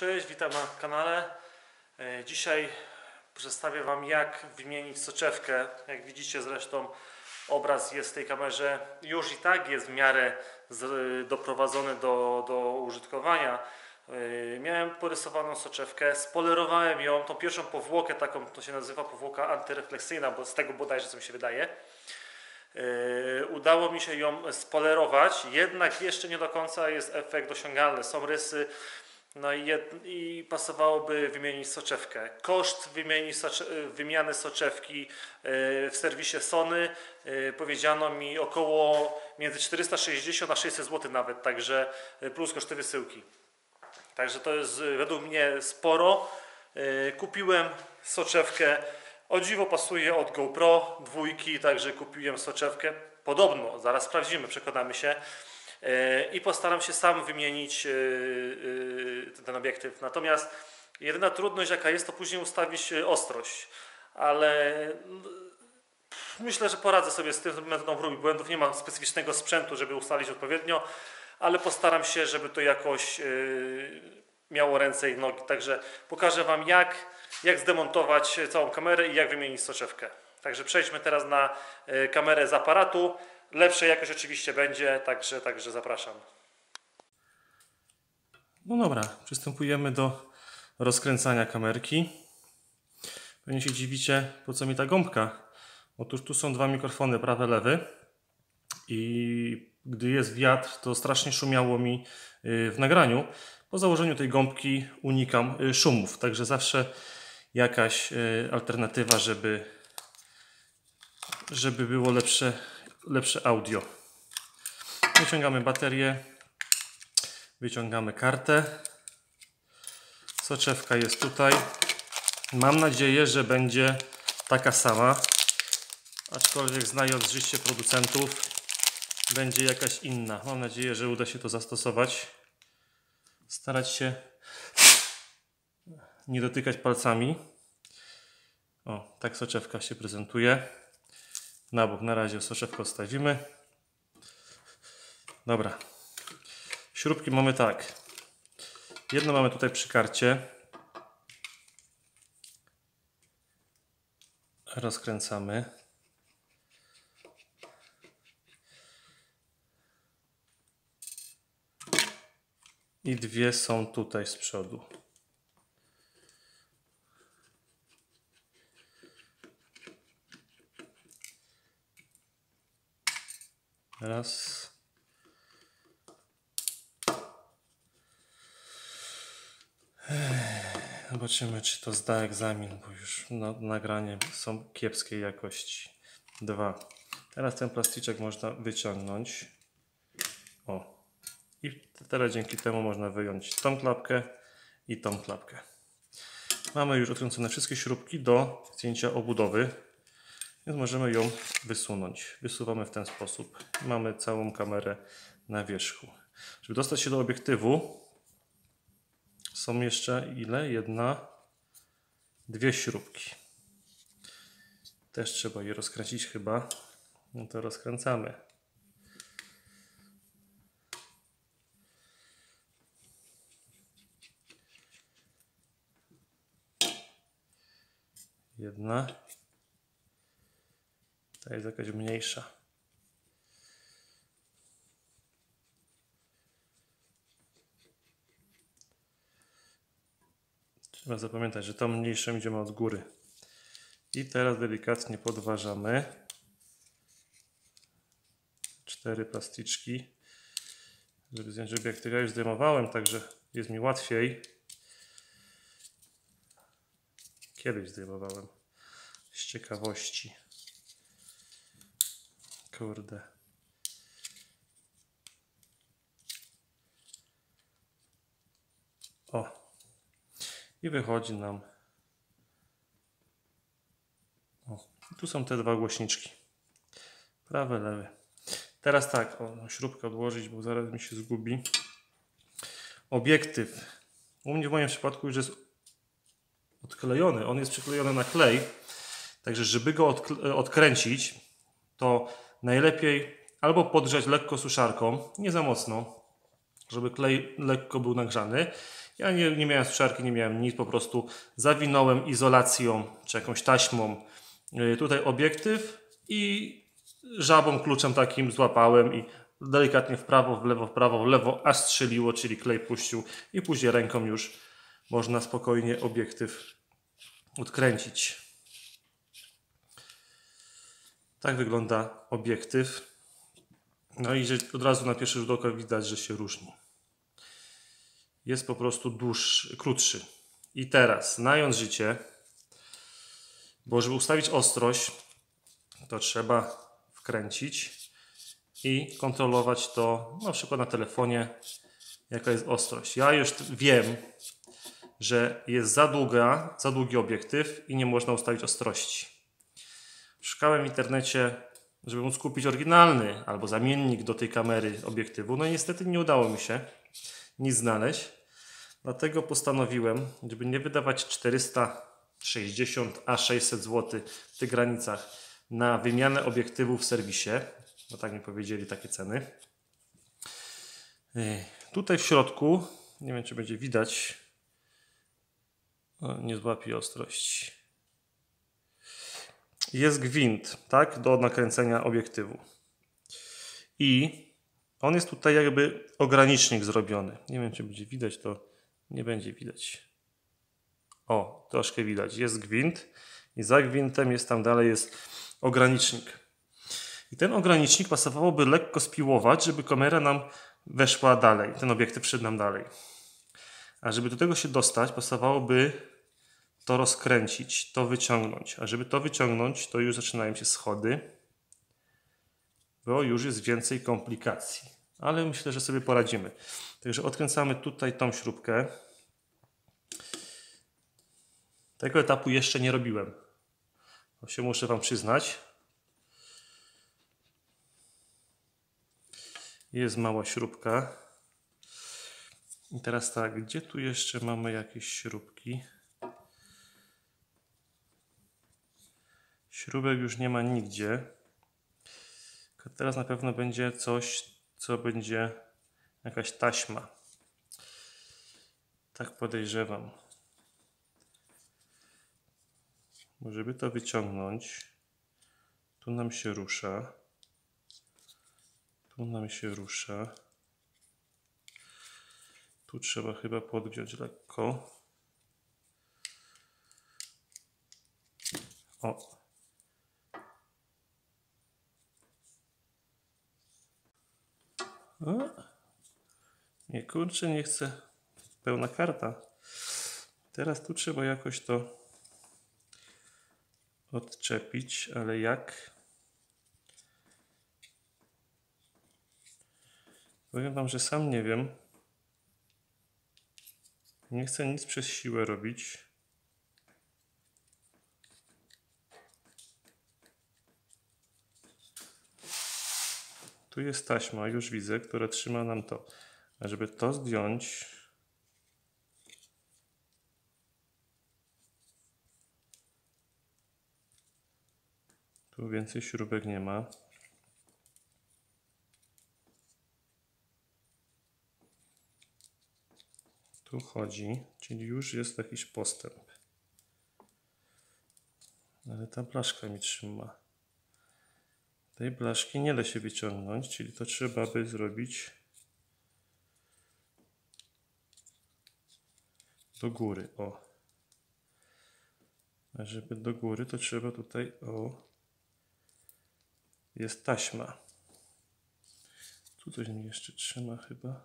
Cześć, witam na kanale. E, Dzisiaj przedstawię Wam jak wymienić soczewkę. Jak widzicie zresztą obraz jest w tej kamerze już i tak jest w miarę doprowadzony do, do użytkowania. E, Miałem porysowaną soczewkę, spolerowałem ją, tą pierwszą powłokę taką, to się nazywa powłoka antyrefleksyjna, bo z tego bodajże co mi się wydaje. Yy, udało mi się ją spolerować, jednak jeszcze nie do końca jest efekt osiągalny. Są rysy, no i, jed, i pasowałoby wymienić soczewkę. Koszt wymieni socze, wymiany soczewki yy, w serwisie Sony yy, powiedziano mi około między 460 a 600 zł nawet, także yy, plus koszty wysyłki. Także to jest według mnie sporo. Kupiłem soczewkę. O dziwo pasuje od GoPro dwójki, także kupiłem soczewkę. Podobno, zaraz sprawdzimy, przekonamy się. Yy, I postaram się sam wymienić yy, yy, ten obiektyw. Natomiast jedyna trudność jaka jest, to później ustawić ostrość. Ale myślę, że poradzę sobie z tym metodą prób i błędów. Nie mam specyficznego sprzętu, żeby ustalić odpowiednio, ale postaram się, żeby to jakoś miało ręce i nogi. Także pokażę Wam jak, jak zdemontować całą kamerę i jak wymienić soczewkę. Także przejdźmy teraz na kamerę z aparatu. Lepsza jakość oczywiście będzie, także, także zapraszam. No dobra, przystępujemy do rozkręcania kamerki. Pewnie się dziwicie, po co mi ta gąbka. Otóż tu są dwa mikrofony, prawy, lewy. I gdy jest wiatr, to strasznie szumiało mi y, w nagraniu. Po założeniu tej gąbki unikam y, szumów, także zawsze jakaś y, alternatywa, żeby, żeby było lepsze, lepsze audio. Wyciągamy baterię, wyciągamy kartę. Soczewka jest tutaj. Mam nadzieję, że będzie taka sama. Aczkolwiek znając życie producentów, będzie jakaś inna. Mam nadzieję, że uda się to zastosować. Starać się nie dotykać palcami. O, tak soczewka się prezentuje. Na bok na razie soczewkę odstawimy. Dobra. Śrubki mamy tak. Jedno mamy tutaj przy karcie. Rozkręcamy. I dwie są tutaj z przodu. Raz. Zobaczymy, czy to zda egzamin, bo już na, nagranie są kiepskiej jakości. Dwa. Teraz ten plasticzek można wyciągnąć. O. I teraz dzięki temu można wyjąć tą klapkę i tą klapkę. Mamy już odkręcone wszystkie śrubki do zdjęcia obudowy, więc możemy ją wysunąć. Wysuwamy w ten sposób. Mamy całą kamerę na wierzchu. Żeby dostać się do obiektywu, są jeszcze ile? Jedna, dwie śrubki. Też trzeba je rozkręcić chyba. No to rozkręcamy. Jedna. Ta jest jakaś mniejsza. Trzeba zapamiętać, że tą mniejszą idziemy od góry. I teraz delikatnie podważamy. Cztery plasticzki. Żeby zdjąć obiektyw. Ja już zdejmowałem, także jest mi łatwiej. Kiedyś zdejmowałem. Z ciekawości. Kurde. O. I wychodzi nam. O. Tu są te dwa głośniczki. Prawy, lewy. Teraz tak, o, śrubkę odłożyć, bo zaraz mi się zgubi. Obiektyw. U mnie w moim przypadku już jest odklejony. On jest przyklejony na klej. Także, żeby go odkręcić, to najlepiej albo podgrzać lekko suszarką, nie za mocno, żeby klej lekko był nagrzany. Ja nie, nie miałem suszarki, nie miałem nic, po prostu zawinąłem izolacją czy jakąś taśmą y, tutaj obiektyw i żabą kluczem takim złapałem i delikatnie w prawo, w lewo, w prawo, w lewo, aż strzeliło, czyli klej puścił i później ręką już można spokojnie obiektyw odkręcić. Tak wygląda obiektyw. No i od razu na pierwszy rzut oka widać, że się różni. Jest po prostu dłuższy, krótszy. I teraz, znając życie, bo żeby ustawić ostrość, to trzeba wkręcić i kontrolować to na przykład na telefonie, jaka jest ostrość. Ja już wiem, że jest za długa, za długi obiektyw i nie można ustawić ostrości. Szukałem w internecie, żeby móc kupić oryginalny albo zamiennik do tej kamery obiektywu. No i niestety nie udało mi się nic znaleźć. Dlatego postanowiłem, żeby nie wydawać 460 a 600 zł w tych granicach na wymianę obiektywu w serwisie. No tak mi powiedzieli takie ceny. Tutaj w środku, nie wiem czy będzie widać, o, nie złapie ostrości. Jest gwint, tak, do nakręcenia obiektywu. I on jest tutaj jakby ogranicznik zrobiony. Nie wiem, czy będzie widać, to nie będzie widać. O, troszkę widać. Jest gwint i za gwintem jest tam dalej jest ogranicznik. I ten ogranicznik pasowałoby lekko spiłować, żeby kamera nam weszła dalej, ten obiektyw przed nam dalej. A żeby do tego się dostać, pasowałoby to rozkręcić, to wyciągnąć. A żeby to wyciągnąć, to już zaczynają się schody, bo już jest więcej komplikacji. Ale myślę, że sobie poradzimy. Także odkręcamy tutaj tą śrubkę. Tego etapu jeszcze nie robiłem. To się muszę Wam przyznać. Jest mała śrubka. I teraz tak, gdzie tu jeszcze mamy jakieś śrubki? Śrubek już nie ma nigdzie. Teraz na pewno będzie coś, co będzie jakaś taśma. Tak podejrzewam. Bo żeby to wyciągnąć, tu nam się rusza. Tu nam się rusza. Tu trzeba chyba podgiąć lekko. O. o. Nie kurczę, nie chcę. Pełna karta. Teraz tu trzeba jakoś to odczepić, ale jak? Powiem Wam, że sam nie wiem. Nie chcę nic przez siłę robić. Tu jest taśma, już widzę, która trzyma nam to. A żeby to zdjąć, Tu więcej śrubek nie ma. Tu chodzi, czyli już jest jakiś postęp. Ale ta blaszka mi trzyma. Tej blaszki nie da się wyciągnąć, czyli to trzeba by zrobić do góry. O. A żeby do góry, to trzeba tutaj o jest taśma. Tu coś mi jeszcze trzyma chyba.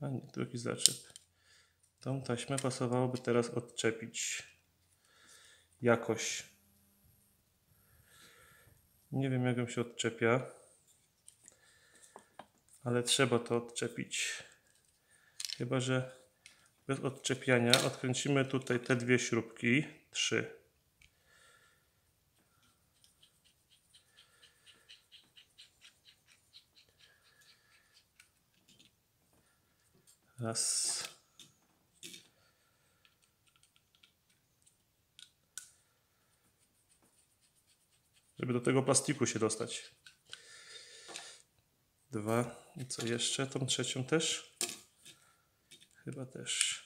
A nie, tu jakiś zaczep. Tą taśmę pasowałoby teraz odczepić jakoś. Nie wiem jak ją się odczepia, ale trzeba to odczepić. Chyba, że bez odczepiania odkręcimy tutaj te dwie śrubki, trzy. Raz. żeby do tego plastiku się dostać. Dwa. I co jeszcze? Tą trzecią też? Chyba też.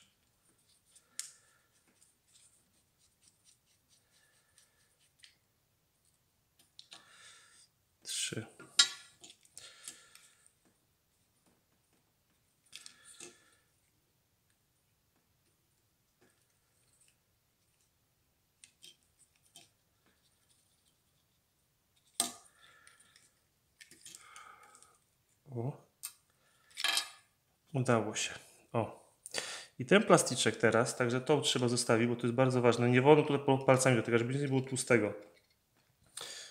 O. Udało się. O. I ten plastyczek teraz, także to trzeba zostawić, bo to jest bardzo ważne. Nie wolno tutaj palcami dotykać, żeby nie było tłustego.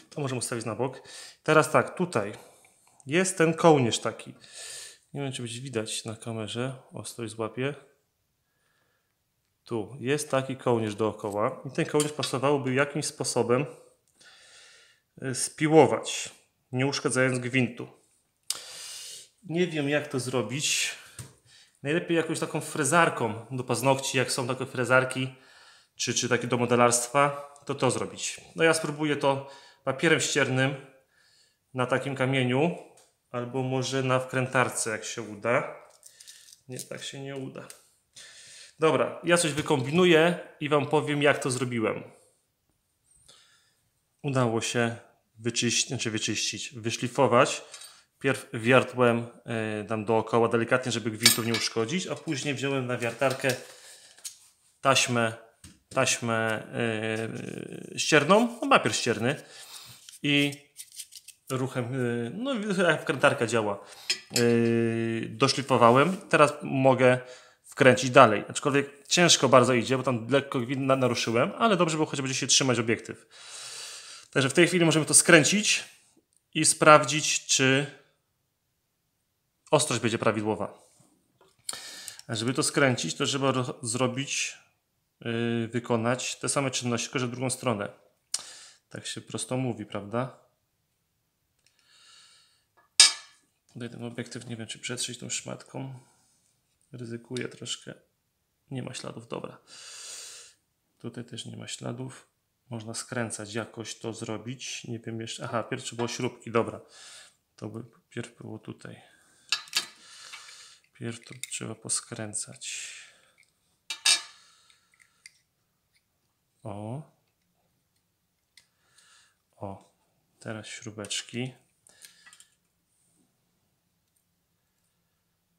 To możemy ustawić na bok. Teraz tak, tutaj jest ten kołnierz taki. Nie wiem, czy będzie widać na kamerze. O, stoi złapię. Tu jest taki kołnierz dookoła. I ten kołnierz pasowałoby jakimś sposobem y, spiłować, nie uszkadzając gwintu. Nie wiem, jak to zrobić. Najlepiej jakąś taką frezarką do paznokci, jak są takie frezarki, czy, czy takie do modelarstwa, to to zrobić. No ja spróbuję to papierem ściernym na takim kamieniu, albo może na wkrętarce, jak się uda. Nie, tak się nie uda. Dobra, ja coś wykombinuję i Wam powiem, jak to zrobiłem. Udało się wyczyścić, znaczy wyczyścić, wyszlifować. Pierw wiertłem y, tam dookoła delikatnie, żeby gwintów nie uszkodzić, a później wziąłem na wiertarkę taśmę, taśmę y, ścierną, no papier ścierny i ruchem, y, no jak wkrętarka działa, doszlifowałem. Teraz mogę wkręcić dalej. Aczkolwiek ciężko bardzo idzie, bo tam lekko naruszyłem, ale dobrze było choć będzie się trzymać obiektyw. Także w tej chwili możemy to skręcić i sprawdzić, czy ostrość będzie prawidłowa. A żeby to skręcić, to trzeba ro- zrobić, yy, wykonać te same czynności, tylko że w drugą stronę. Tak się prosto mówi, prawda? Tutaj ten obiektyw nie wiem, czy przetrzeć tą szmatką. Ryzykuję troszkę. Nie ma śladów, dobra. Tutaj też nie ma śladów. Można skręcać jakoś to zrobić. Nie wiem jeszcze. Aha, pierwsze było śrubki, dobra. To by pierw było tutaj. Pierw to trzeba poskręcać. O. O. Teraz śrubeczki.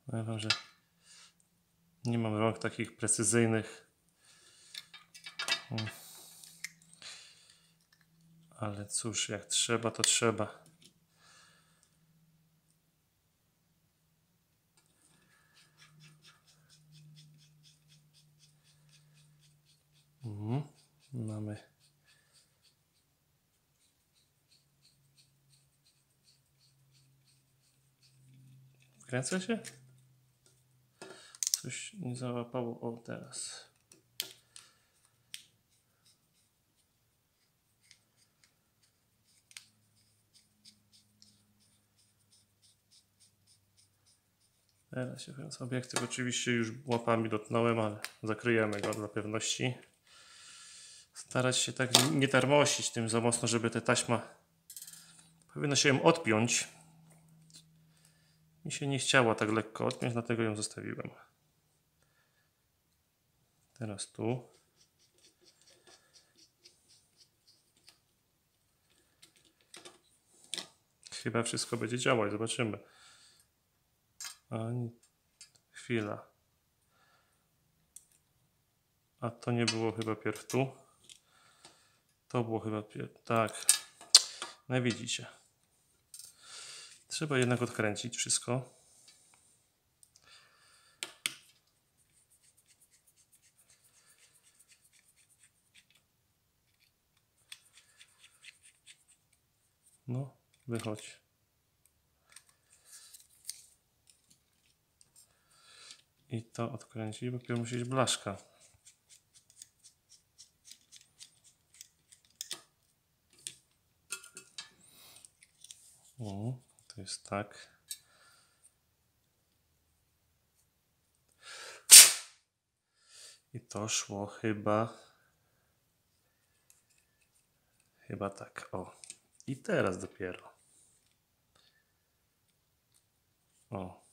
Powiem wam, że nie mam rąk takich precyzyjnych. Mm. Ale cóż, jak trzeba, to trzeba. Mhm. Mamy. Wkręca się? Coś nie załapało. O, teraz. Teraz się wkręca obiektyw. Oczywiście już łapami dotknąłem, ale zakryjemy go dla pewności. Starać się tak nie tarmosić tym za mocno, żeby ta taśma powinna się ją odpiąć. Mi się nie chciała tak lekko odpiąć, dlatego ją zostawiłem. Teraz tu. Chyba wszystko będzie działać, zobaczymy. Ani chwila. A to nie było chyba pierw tu. To było chyba pierw. Tak. No widzicie. Trzeba jednak odkręcić wszystko. No, wychodź. I to odkręcić, bo pierw musi być blaszka. O, to jest tak. I to szło chyba. Chyba tak. O. I teraz dopiero. O.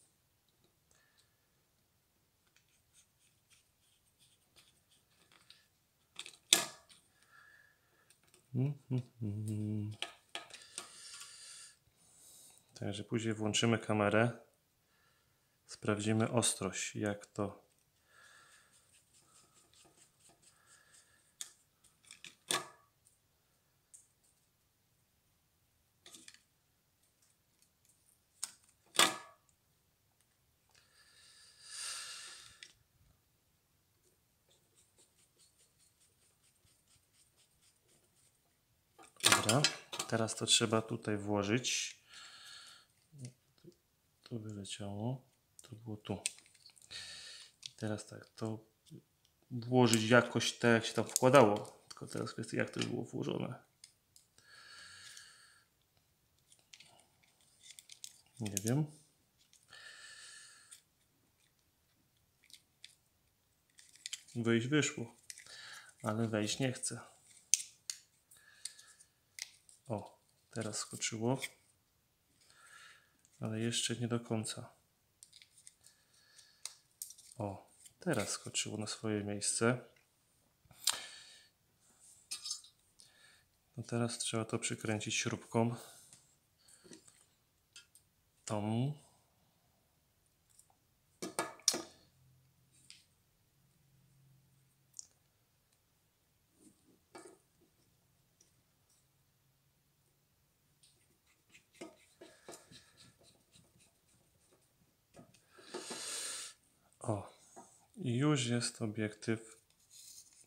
Mm-hmm. Także później włączymy kamerę. Sprawdzimy ostrość, jak to. Dobra, teraz to trzeba tutaj włożyć. To wyleciało. To było tu. I teraz tak, to włożyć jakoś tak, jak się tam wkładało. Tylko teraz kwestia, jak to było włożone. Nie wiem. Wyjść wyszło, ale wejść nie chce. O, teraz skoczyło. Ale jeszcze nie do końca. O, teraz skoczyło na swoje miejsce. No teraz trzeba to przykręcić śrubką. Tą. O, i już jest obiektyw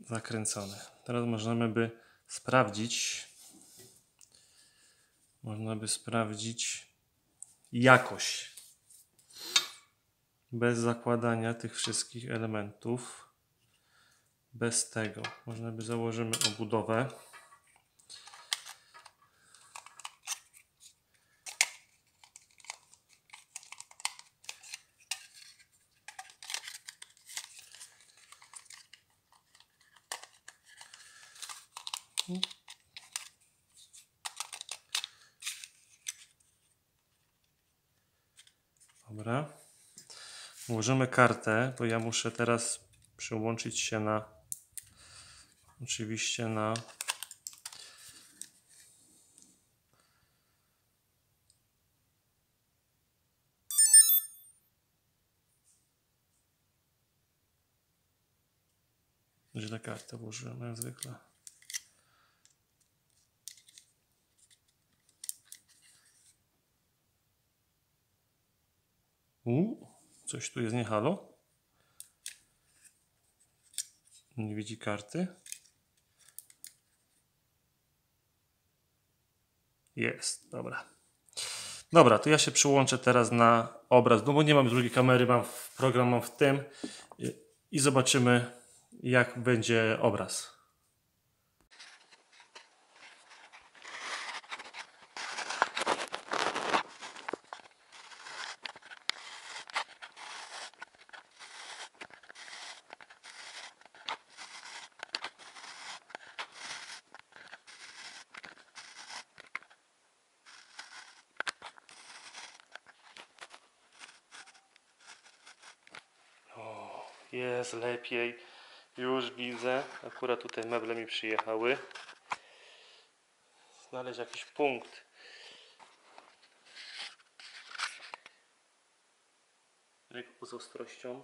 zakręcony. Teraz możemy by sprawdzić, można by sprawdzić jakość bez zakładania tych wszystkich elementów. Bez tego. Można by założymy obudowę. Dobra. Włożymy kartę, bo ja muszę teraz przyłączyć się na oczywiście na Źle kartę włożyłem jak zwykle. U, coś tu jest nie halo? Nie widzi karty? Jest, dobra. Dobra, to ja się przyłączę teraz na obraz, no bo nie mam drugiej kamery, mam w, program mam w tym i zobaczymy jak będzie obraz. Jest lepiej. Już widzę. Akurat tutaj meble mi przyjechały. Znaleźć jakiś punkt. Lekko z ostrością.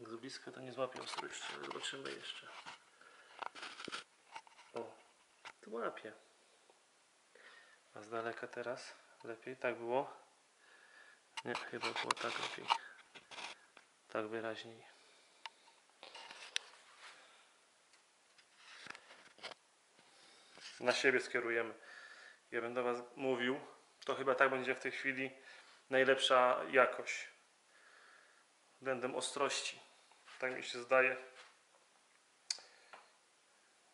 Z bliska to nie złapię ostrości, ale zobaczymy jeszcze. O, to łapie. A z daleka teraz? Lepiej? Tak było? Nie, chyba było tak lepiej. Tak wyraźniej. Na siebie skierujemy. Ja będę Was mówił. To chyba tak będzie w tej chwili najlepsza jakość. Względem ostrości. Tak mi się zdaje.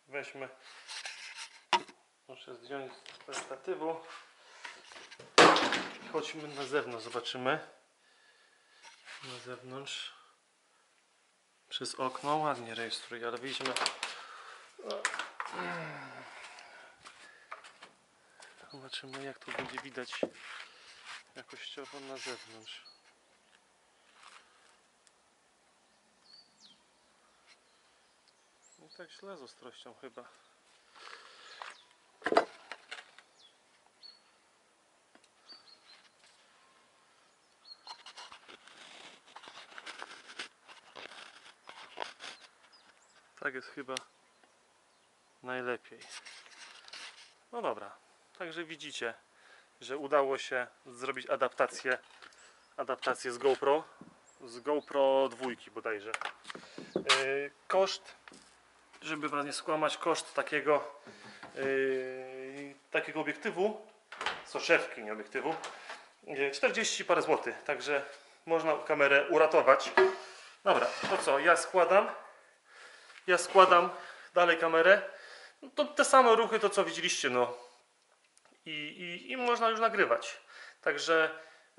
Weźmy. Muszę zdjąć z statywu. Chodźmy na zewnątrz, zobaczymy. Na zewnątrz. Przez okno ładnie rejestruje, ale wyjdźmy. Zobaczymy jak to będzie widać jakościowo na zewnątrz. 嗯 Mm. tak źle z ostrością chyba. Tak jest chyba najlepiej. No dobra, także widzicie, że udało się zrobić adaptację, adaptację z GoPro, z GoPro dwójki bodajże. Yy, koszt, żeby was nie skłamać, koszt takiego yy, takiego obiektywu, soczewki, nie obiektywu, yy, 40 parę złotych, także można kamerę uratować. Dobra, to co, ja składam, ja składam dalej kamerę, no to te same ruchy, to co widzieliście, no i, i, i można już nagrywać. Także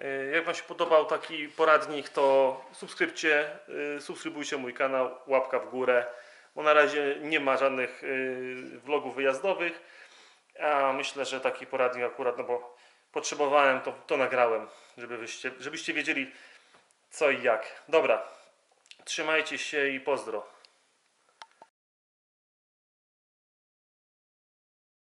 y, jak Wam się podobał taki poradnik, to subskrypcie, y, subskrybujcie mój kanał, łapka w górę, bo na razie nie ma żadnych y, vlogów wyjazdowych, a myślę, że taki poradnik akurat, no bo potrzebowałem, to, to nagrałem, żeby wyście, żebyście wiedzieli co i jak. Dobra, trzymajcie się i pozdro.